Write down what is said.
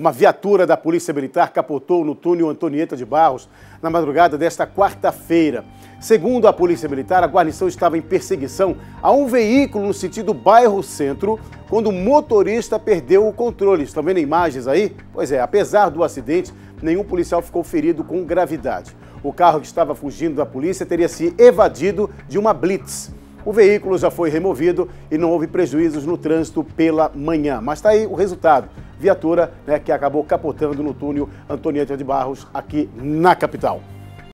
Uma viatura da Polícia Militar capotou no túnel Antonieta de Barros na madrugada desta quarta-feira. Segundo a Polícia Militar, a guarnição estava em perseguição a um veículo no sentido bairro-centro quando o motorista perdeu o controle. Estão vendo imagens aí? Pois é, apesar do acidente, nenhum policial ficou ferido com gravidade. O carro que estava fugindo da polícia teria se evadido de uma blitz. O veículo já foi removido e não houve prejuízos no trânsito pela manhã. Mas está aí o resultado. Viatura né, que acabou capotando no túnel Antonieta de Barros, aqui na capital.